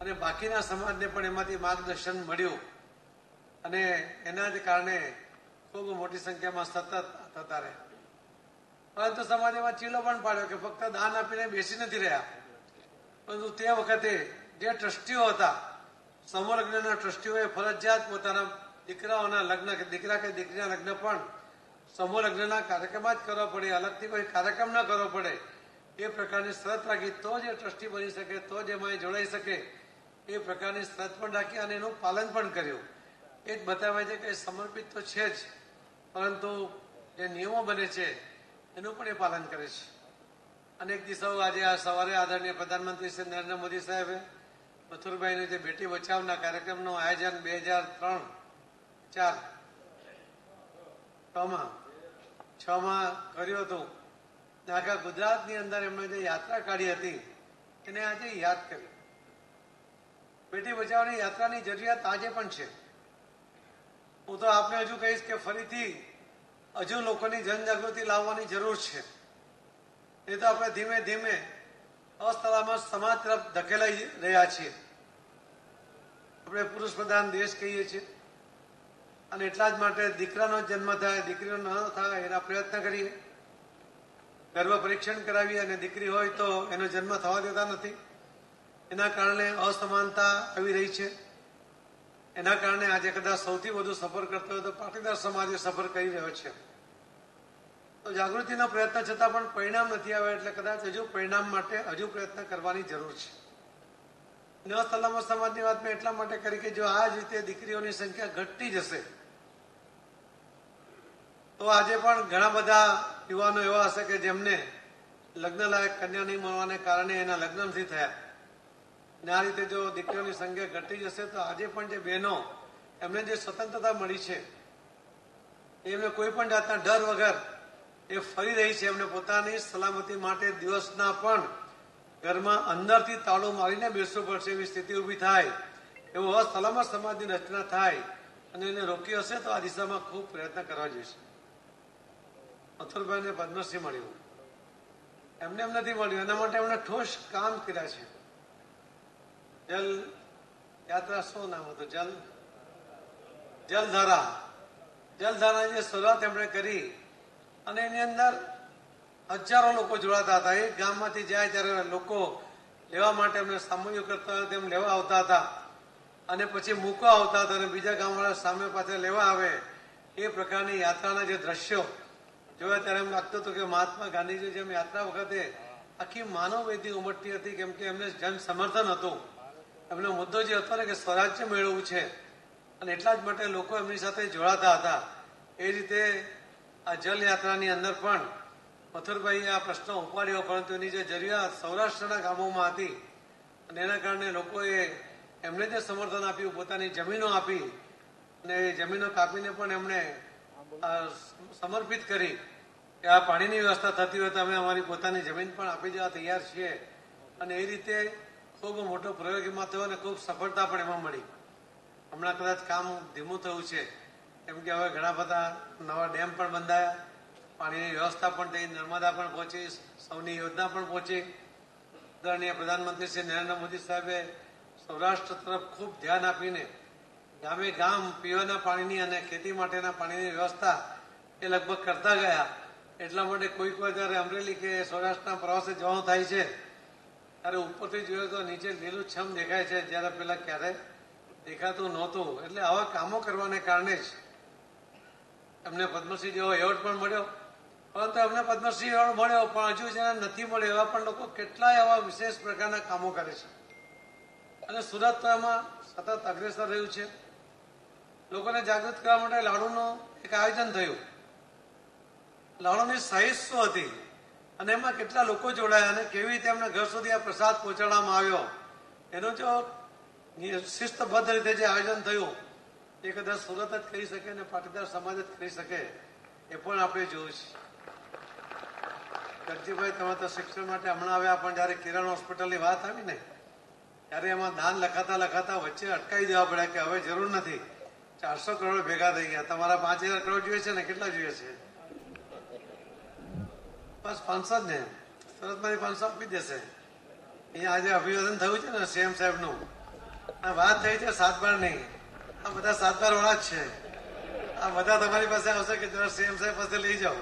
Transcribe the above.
અને બાકીના સમાજને પણ એમાંથી માર્ગદર્શન મળ્યું. અને એના જ કારણે ખૂબ મોટી સંખ્યામાં સતત થતા રહે. પરંતુ સમાજે એમાં ચીલો પણ પાડ્યો કે ફક્ત દાન આપીને બેસી નથી રહ્યા. પરંતુ તે વખતે જે ટ્રસ્ટીઓ હતા, સમરજ્ઞના ટ્રસ્ટીઓએ ફરજિયાત પોતાના દીકરાઓના લગ્ન, દીકરા કે દીકરીના લગ્ન પણ સમૂહ લગ્નના કાર્યક્રમ જ કરવો પડે, અલગથી કોઈ કાર્યક્રમ ન કરવો પડે. એ પ્રકારની શરત રાખી તો જ એ ટ્રસ્ટી બની શકે, તો જ એમાં જોડાઈ શકે. એ પ્રકારની શરત પણ રાખી અને એનું પાલન પણ કર્યું. એ જ બતાવે છે કે સમર્પિત તો છે જ, પરંતુ જે નિયમો બને છે, એનું પણ એ પાલન કરે છે. અનેક દિશાઓ આજે આ સવારે આદરણીય પ્રધાનમંત્રી શ્રી નરેન્દ્ર મોદી સાહેબે મથુરભાઈની જે બેટી બચાવના કાર્યક્રમનું આયોજન બે હજાર ત્રણ, ચાર છમાં છમાં કર્યું હતું. આખા ગુજરાતની અંદર એમણે જે યાત્રા કાઢી હતી, એને આજે યાદ કરી બેટી બચાવની યાત્રાની જરૂરિયાત આજે પણ છે. હું તો આપને હજુ કહીશ કે ફરીથી હજુ લોકોની જનજાગૃતિ લાવવાની જરૂર છે. એ તો આપણે ધીમે ધીમે અસલામત સમાજ તરફ ધકેલાઈ રહ્યા છીએ. આપણે પુરુષ પ્રધાન દેશ કહીએ છીએ. અને એટલા જ માટે દીકરાનો જન્મ થાય દીકરીનો ન થાય એના પ્રયત્ન કરીએ. ગર્ભ પરીક્ષણ કરાવીએ અને દીકરી હોય તો એનો જન્મ થવા દેતા નથી. એના કારણે અસમાનતા આવી રહી છે. એના કારણે આજે કદાચ સૌથી વધુ સફર કરતો હોય તો પાટીદાર સમાજ સફર કરી રહ્યો છે. તો જાગૃતિના પ્રયત્ન છતાં પણ પરિણામ નથી આવે એટલે કદાચ હજુ પરિણામ માટે હજુ પ્રયત્ન કરવાની જરૂર છે. ન સલામત સમાજની વાત મેં એટલા માટે કરી કે જો આ જ રીતે દીકરીઓની સંખ્યા ઘટતી જશે, તો આજે પણ ઘણા બધા યુવાનો એવા હશે કે જેમને લગ્ન લાયક કન્યા નહીં મળવાને કારણે એના લગ્ન નથી થયા. અને આ રીતે જો દીકરીઓની સંખ્યા ઘટી જશે, તો આજે પણ જે બહેનો, એમને જે સ્વતંત્રતા મળી છે, એમને કોઈ પણ જાતના ડર વગર એ ફરી રહી છે. એમને પોતાની સલામતી માટે દિવસના પણ ઘરમાં અંદરથી તાળું મારીને બેસવું પડશે, એવી સ્થિતિ ઊભી થાય. એવો અસલામત સમાજની રચના થાય અને એને રોકી હશે, તો આ દિશામાં ખૂબ પ્રયત્ન કરવા જોઈશે. મથુરભાઈને પદ્મશ્રી મળ્યું. એમને એમ નથી મળ્યું. એના માટે એમણે ઠોસ કામ કર્યા છે. જલ યાત્રા શું નામ હતું જલ જલધારા જલધારાની જે શરૂઆત એમણે કરી અને એની અંદર હજારો લોકો જોડાતા હતા. એક ગામમાંથી જાય ત્યારે લોકો લેવા માટે એમને સામૂહિક કરતા તેમ લેવા આવતા હતા. અને પછી મૂકવા આવતા હતા અને બીજા ગામવાળા સામે પાસે લેવા આવે એ પ્રકારની યાત્રાના જે દ્રશ્યો જોયા ત્યારે એમ લાગતું હતું કે મહાત્મા ગાંધીજી જેમ યાત્રા વખતે આખી માનવવેદી ઉમટતી હતી, કેમ કે એમને જન સમર્થન હતું. એમનો મુદ્દો જે હતો ને કે સ્વરાજ્ય મેળવવું છે. અને એટલા જ માટે લોકો એમની સાથે જોડાતા હતા. એ રીતે આ જલયાત્રાની અંદર પણ મથુરભાઈએ આ પ્રશ્ન ઉપાડ્યો, પરંતુ એની જે જરૂરિયાત સૌરાષ્ટ્રના ગામોમાં હતી અને એના કારણે લોકોએ એમને જે સમર્થન આપ્યું, પોતાની જમીનો આપી અને એ જમીનો કાપીને પણ એમણે સમર્પિત કરી કે આ પાણીની વ્યવસ્થા થતી હોય તો અમે અમારી પોતાની જમીન પણ આપી દેવા તૈયાર છીએ. અને એ રીતે ખૂબ મોટો પ્રયોગ એમાં થયો અને ખૂબ સફળતા પણ એમાં મળી. હમણાં કદાચ કામ ધીમું થયું છે. કેમ કે હવે ઘણા બધા નવા ડેમ પણ બંધાયા. પાણીની વ્યવસ્થા પણ થઈ, નર્મદા પણ પહોંચી, સૌની યોજના પણ પહોંચી. આદરણીય પ્રધાનમંત્રી શ્રી નરેન્દ્ર મોદી સાહેબે સૌરાષ્ટ્ર તરફ ખૂબ ધ્યાન આપીને ગામે ગામ પીવાના પાણીની અને ખેતી માટેના પાણીની વ્યવસ્થા એ લગભગ કરતા ગયા. એટલા માટે કોઈક વાર જયારે અમરેલી કે સૌરાષ્ટ્રના પ્રવાસે જવાનું થાય છે ત્યારે ઉપરથી જોયું તો નીચે લીલુંછમ દેખાય છે, જ્યારે પેલા ક્યારે દેખાતું નહોતું. એટલે આવા કામો કરવાને કારણે જ એમને પદ્મશ્રી જેવો એવોર્ડ પણ મળ્યો. પરંતુ એમને પદ્મશ્રી એવોર્ડ મળ્યો, પણ હજુ જેને નથી મળ્યો, એવા પણ લોકો કેટલાય એવા વિશેષ પ્રકારના કામો કરે છે. અને સુરત તો એમાં સતત અગ્રેસર રહ્યું છે. લોકોને જાગૃત કરવા માટે લાડુનું એક આયોજન થયું. લાડુની સાઈઝ શું હતી? અને એમાં કેટલા લોકો જોડાયા અને કેવી રીતે એમના ઘર સુધી આ પ્રસાદ પહોંચાડવામાં આવ્યો? એનો જો શિસ્તબદ્ધ રીતે જે આયોજન થયું, એ કદાચ સુરત જ કરી શકે અને પાટીદાર સમાજ જ કરી શકે, એ પણ આપણે જોયું છે ગરજીભાઈ તમે તો શિક્ષણ માટે હમણાં આવ્યા, પણ જયારે કિરણ હોસ્પિટલની વાત આવી ને, ત્યારે એમાં દાન લખાતા લખાતા વચ્ચે અટકાવી દેવા પડ્યા કે હવે જરૂર નથી. ચારસો કરોડ ભેગા થઈ ગયા. તમારા પાંચ હજાર કરોડ જોઈએ છે ને, કેટલા જોઈએ છે? બસ જ ને. સુરતમાંથી પાંચસો આપી દેશે. અહીંયા આજે અભિવાદન થયું છે ને, સીએમ સાહેબનું. આ વાત થઈ છે સાત બાર નહીં આ બધા સાત બાર વાળા જ છે. આ બધા તમારી પાસે આવશે કે જરા સીએમ સાહેબ પાસે લઈ જાઓ.